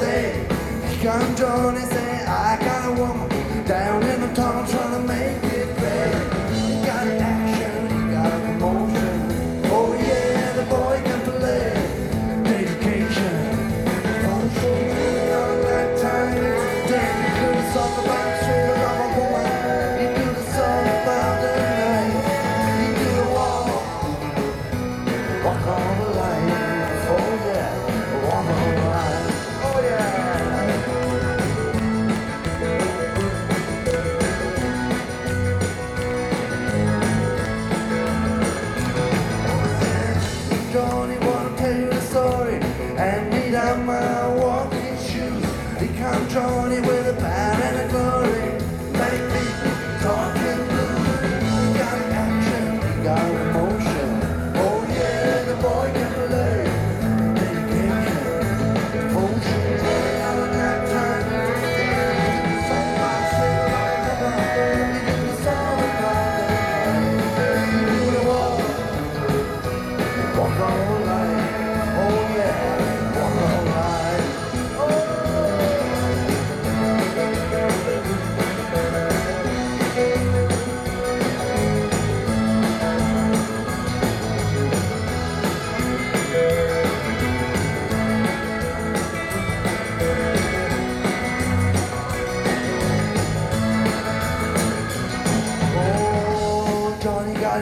say, come down and say, I got a woman down in the tunnel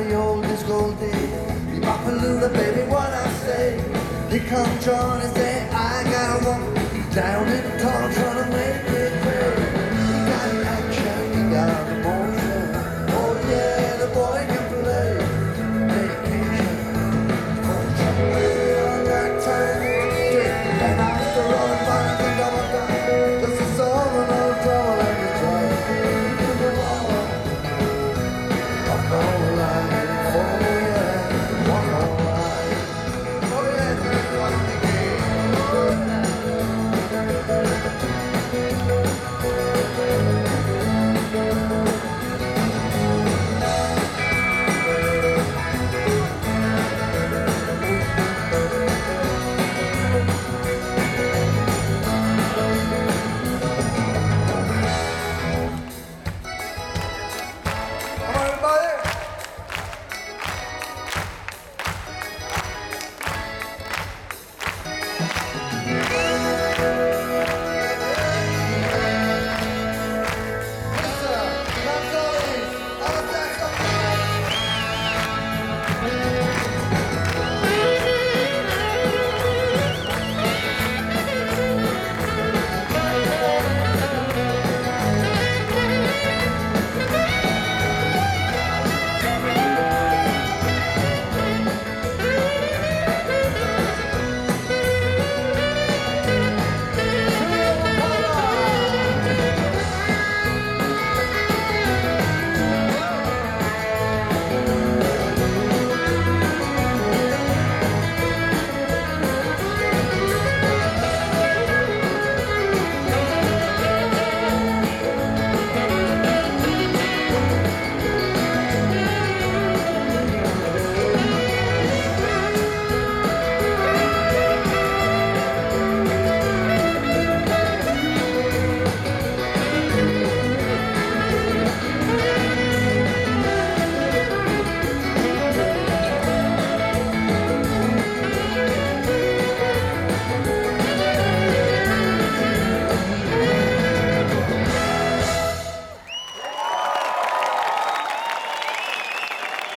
the oldest gold digger. Be Buffaloola, baby, what I say. Here come Johnny's day. I got a woman down in the car, trying to make